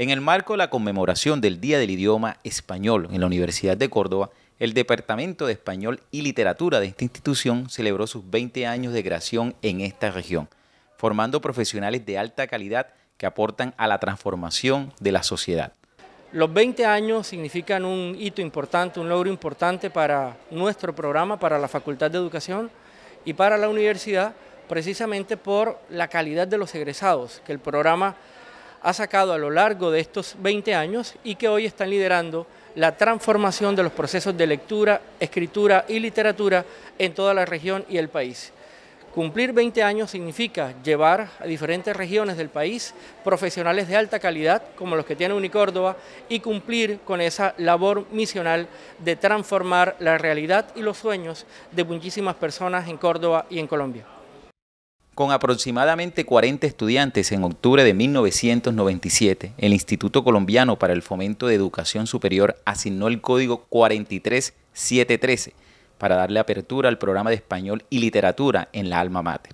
En el marco de la conmemoración del Día del Idioma Español en la Universidad de Córdoba, el Departamento de Español y Literatura de esta institución celebró sus 20 años de creación en esta región, formando profesionales de alta calidad que aportan a la transformación de la sociedad. Los 20 años significan un hito importante, un logro importante para nuestro programa, para la Facultad de Educación y para la universidad, precisamente por la calidad de los egresados que el programa ha sacado a lo largo de estos 20 años y que hoy están liderando la transformación de los procesos de lectura, escritura y literatura en toda la región y el país. Cumplir 20 años significa llevar a diferentes regiones del país profesionales de alta calidad, como los que tiene Unicórdoba, y cumplir con esa labor misional de transformar la realidad y los sueños de muchísimas personas en Córdoba y en Colombia. Con aproximadamente 40 estudiantes en octubre de 1997, el Instituto Colombiano para el Fomento de Educación Superior asignó el código 43713 para darle apertura al programa de español y literatura en la alma mater.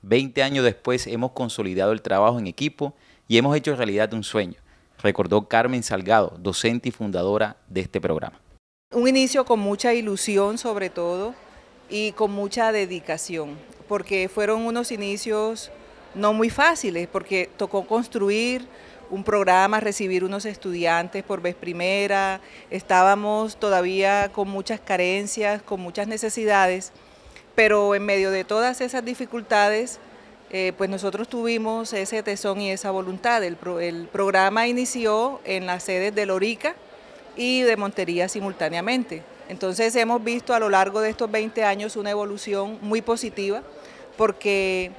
Veinte años después hemos consolidado el trabajo en equipo y hemos hecho realidad un sueño, recordó Carmen Salgado, docente y fundadora de este programa. Un inicio con mucha ilusión sobre todo y con mucha dedicación porque fueron unos inicios no muy fáciles, porque tocó construir un programa, recibir unos estudiantes por vez primera, estábamos todavía con muchas carencias, con muchas necesidades, pero en medio de todas esas dificultades, eh, pues nosotros tuvimos ese tesón y esa voluntad. El, el programa inició en las sedes de Lorica y de Montería simultáneamente. Entonces hemos visto a lo largo de estos 20 años una evolución muy positiva porque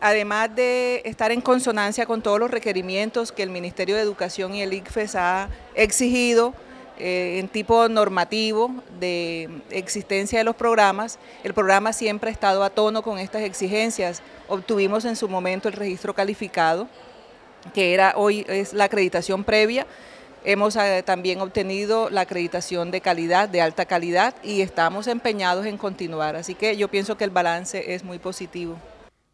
además de estar en consonancia con todos los requerimientos que el Ministerio de Educación y el ICFES ha exigido eh, en tipo normativo de existencia de los programas, el programa siempre ha estado a tono con estas exigencias. Obtuvimos en su momento el registro calificado, que era hoy es la acreditación previa, Hemos eh, también obtenido la acreditación de calidad, de alta calidad, y estamos empeñados en continuar. Así que yo pienso que el balance es muy positivo.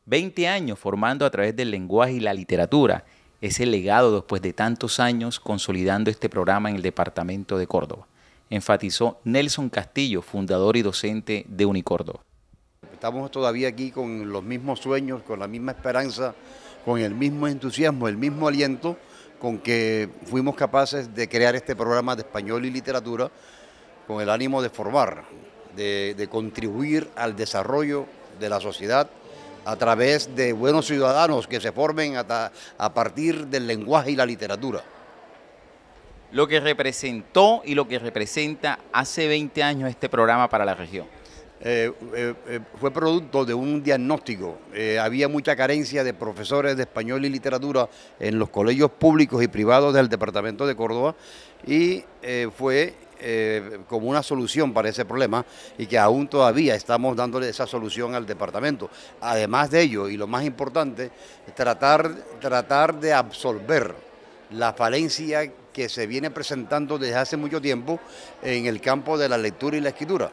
20 años formando a través del lenguaje y la literatura. Ese legado después de tantos años consolidando este programa en el departamento de Córdoba. Enfatizó Nelson Castillo, fundador y docente de Unicórdoba. Estamos todavía aquí con los mismos sueños, con la misma esperanza, con el mismo entusiasmo, el mismo aliento con que fuimos capaces de crear este programa de español y literatura con el ánimo de formar, de, contribuir al desarrollo de la sociedad a través de buenos ciudadanos que se formen a partir del lenguaje y la literatura. Lo que representó y lo que representa hace 20 años este programa para la región. Eh, eh, eh, fue producto de un diagnóstico. había mucha carencia de profesores de español y literatura en los colegios públicos y privados del departamento de Córdoba y fue como una solución para ese problema y que aún todavía estamos dándole esa solución al departamento. Además de ello, y lo más importante, tratar, tratar de absorber la falencia que se viene presentando desde hace mucho tiempo en el campo de la lectura y la escritura.